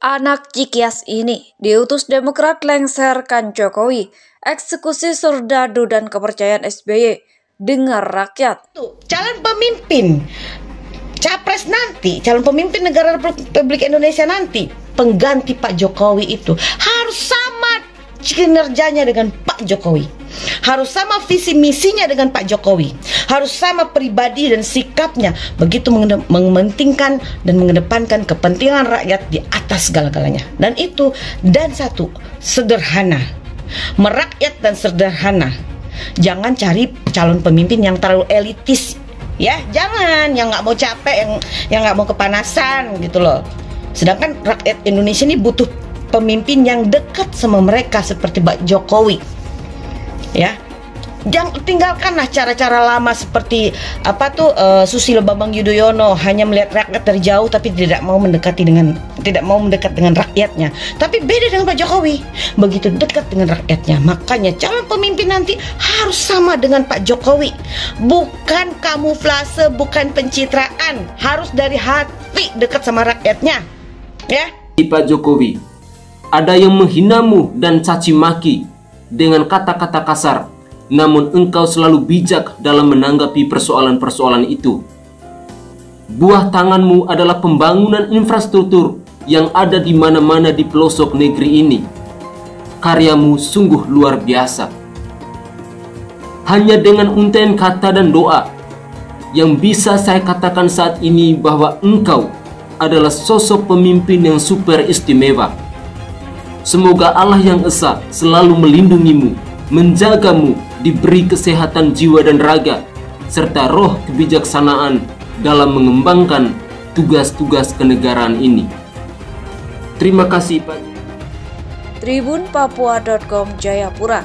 Anak Cikias ini diutus Demokrat lengserkan Jokowi, eksekusi serdadu dan kepercayaan SBY. Dengar rakyat. Calon pemimpin capres nanti, calon pemimpin negara Republik Indonesia nanti, pengganti Pak Jokowi itu harus sama kinerjanya dengan Pak Jokowi. Harus sama visi misinya dengan Pak Jokowi. Harus sama pribadi dan sikapnya. Begitu mementingkan dan mengedepankan kepentingan rakyat di atas segala-galanya. Dan itu dan satu sederhana. Merakyat dan sederhana. Jangan cari calon pemimpin yang terlalu elitis ya jangan yang nggak mau capek yang yang nggak mau kepanasan gitu loh sedangkan rakyat Indonesia ini butuh pemimpin yang dekat sama mereka seperti Pak Jokowi ya Jangan tinggalkanlah cara-cara lama seperti apa tuh uh, Susilo Bambang Yudhoyono hanya melihat rakyat dari jauh tapi tidak mau mendekati dengan tidak mau mendekat dengan rakyatnya. Tapi beda dengan Pak Jokowi, begitu dekat dengan rakyatnya. Makanya calon pemimpin nanti harus sama dengan Pak Jokowi. Bukan kamuflase, bukan pencitraan, harus dari hati dekat sama rakyatnya. Ya. Pak Jokowi, ada yang menghinamu dan caci maki dengan kata-kata kasar namun engkau selalu bijak dalam menanggapi persoalan-persoalan itu. Buah tanganmu adalah pembangunan infrastruktur yang ada di mana-mana di pelosok negeri ini. Karyamu sungguh luar biasa. Hanya dengan untayan kata dan doa yang bisa saya katakan saat ini bahwa engkau adalah sosok pemimpin yang super istimewa. Semoga Allah yang Esa selalu melindungimu, menjagamu, diberi kesehatan jiwa dan raga, serta roh kebijaksanaan dalam mengembangkan tugas-tugas kenegaraan ini. Terima kasih Pak. Tribun Papua.com Jayapura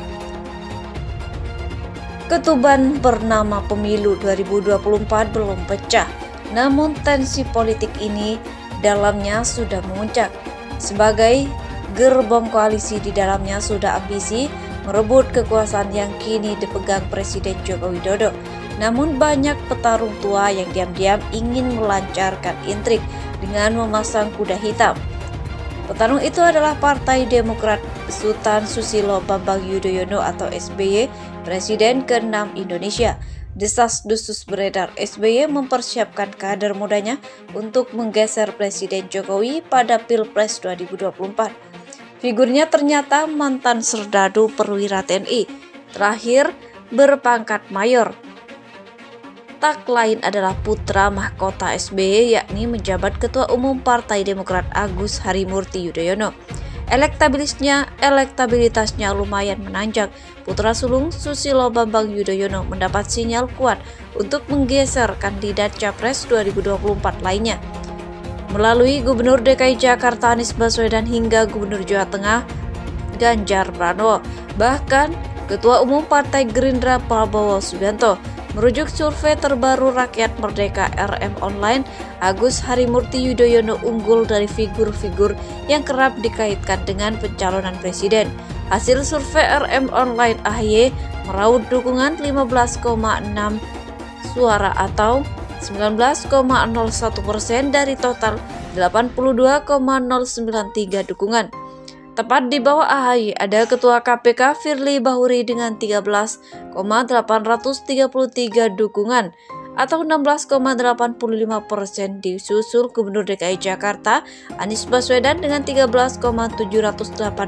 Ketuban bernama pemilu 2024 belum pecah, namun tensi politik ini dalamnya sudah memuncak. Sebagai gerbong koalisi di dalamnya sudah ambisi merebut kekuasaan yang kini dipegang Presiden Joko Widodo. Namun banyak petarung tua yang diam-diam ingin melancarkan intrik dengan memasang kuda hitam. Petarung itu adalah Partai Demokrat Sultan Susilo Bambang Yudhoyono atau SBY, Presiden ke-6 Indonesia. Desas-desus beredar SBY mempersiapkan kader mudanya untuk menggeser Presiden Jokowi pada Pilpres 2024. Figurnya ternyata mantan serdadu perwira TNI, terakhir berpangkat mayor. Tak lain adalah putra mahkota SBY yakni menjabat Ketua Umum Partai Demokrat Agus Harimurti Yudhoyono. Elektabilitasnya, elektabilitasnya lumayan menanjak. Putra sulung Susilo Bambang Yudhoyono mendapat sinyal kuat untuk menggeser kandidat Capres 2024 lainnya melalui Gubernur DKI Jakarta Anies Baswedan hingga Gubernur Jawa Tengah Ganjar Pranowo. Bahkan Ketua Umum Partai Gerindra Prabowo Subianto Merujuk survei terbaru Rakyat Merdeka RM Online, Agus Harimurti Yudhoyono unggul dari figur-figur yang kerap dikaitkan dengan pencalonan presiden. Hasil survei RM Online AHY meraup dukungan 15,6 suara atau 19,01 persen dari total 82,093 dukungan. Tepat di bawah AHY ada Ketua KPK Firly Bahuri dengan 13,833 dukungan atau 16,85 persen disusul Gubernur DKI Jakarta Anies Baswedan dengan 13,708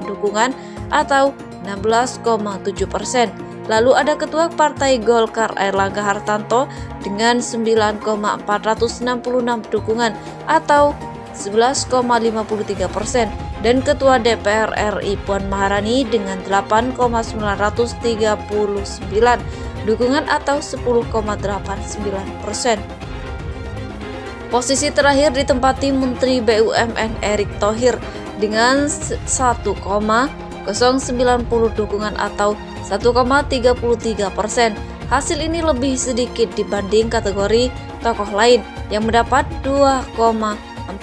dukungan atau 16,7 persen. Lalu ada Ketua Partai Golkar Erlangga Hartanto dengan 9,466 dukungan atau 11,53 persen dan Ketua DPR RI Puan Maharani dengan 8,939 dukungan atau 10,89 persen. Posisi terakhir ditempati Menteri BUMN Erick Thohir dengan 1,090 dukungan atau 1,33 persen. Hasil ini lebih sedikit dibanding kategori tokoh lain yang mendapat 2,440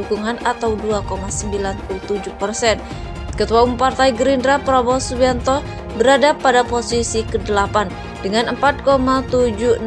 dukungan atau 2,97 persen. Ketua Umum Partai Gerindra Prabowo Subianto berada pada posisi ke-8 dengan 4,766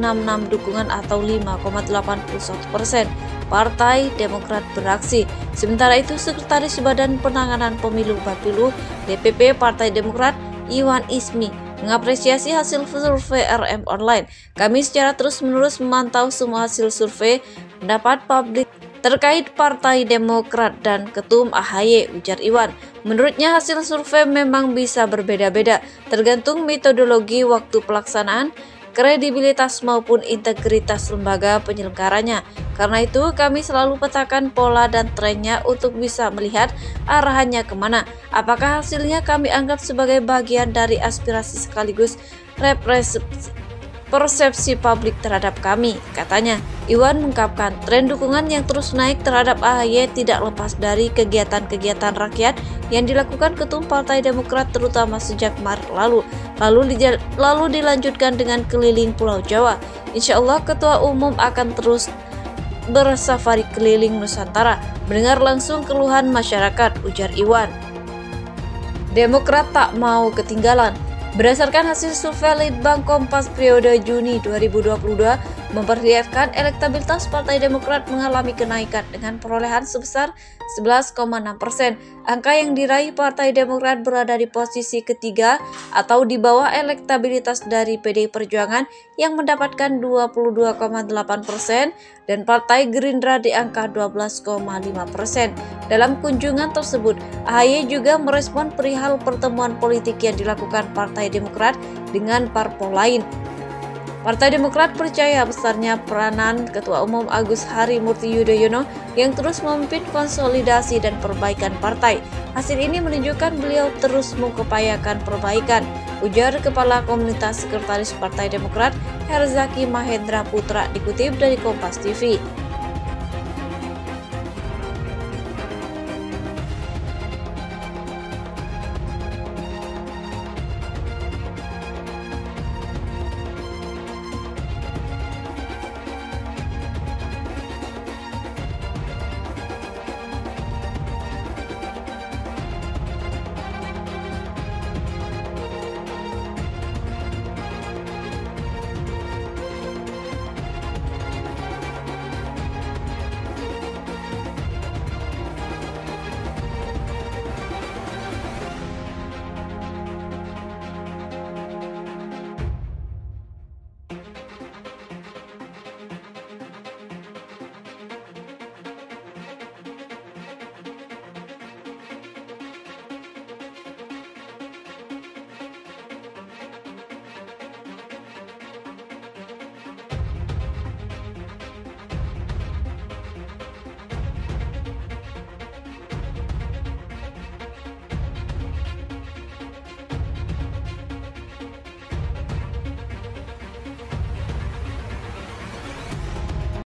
dukungan atau 5,81 persen. Partai Demokrat beraksi. Sementara itu, Sekretaris Badan Penanganan Pemilu Bapilu DPP Partai Demokrat Iwan Ismi mengapresiasi hasil survei RM online. Kami secara terus-menerus memantau semua hasil survei pendapat publik terkait Partai Demokrat dan Ketum AHY, ujar Iwan. Menurutnya hasil survei memang bisa berbeda-beda, tergantung metodologi waktu pelaksanaan, kredibilitas maupun integritas lembaga penyelenggaranya. Karena itu, kami selalu petakan pola dan trennya untuk bisa melihat arahannya ke mana. Apakah hasilnya kami anggap sebagai bagian dari aspirasi sekaligus representasi persepsi publik terhadap kami, katanya. Iwan mengungkapkan tren dukungan yang terus naik terhadap AHY tidak lepas dari kegiatan-kegiatan rakyat yang dilakukan Ketum Partai Demokrat terutama sejak Maret lalu. Lalu, lalu dilanjutkan dengan keliling Pulau Jawa. Insya Allah Ketua Umum akan terus bersafari keliling Nusantara, mendengar langsung keluhan masyarakat, ujar Iwan. Demokrat tak mau ketinggalan. Berdasarkan hasil survei Litbang Kompas periode Juni 2022, memperlihatkan elektabilitas Partai Demokrat mengalami kenaikan dengan perolehan sebesar 11,6 persen. Angka yang diraih Partai Demokrat berada di posisi ketiga atau di bawah elektabilitas dari PDI Perjuangan yang mendapatkan 22,8 persen dan Partai Gerindra di angka 12,5 persen. Dalam kunjungan tersebut, AHY juga merespon perihal pertemuan politik yang dilakukan Partai Demokrat dengan parpol lain. Partai Demokrat percaya besarnya peranan Ketua Umum Agus Harimurti Yudhoyono yang terus memimpin konsolidasi dan perbaikan partai. Hasil ini menunjukkan beliau terus mengupayakan perbaikan, ujar Kepala Komunitas Sekretaris Partai Demokrat Herzaki Mahendra Putra dikutip dari Kompas TV.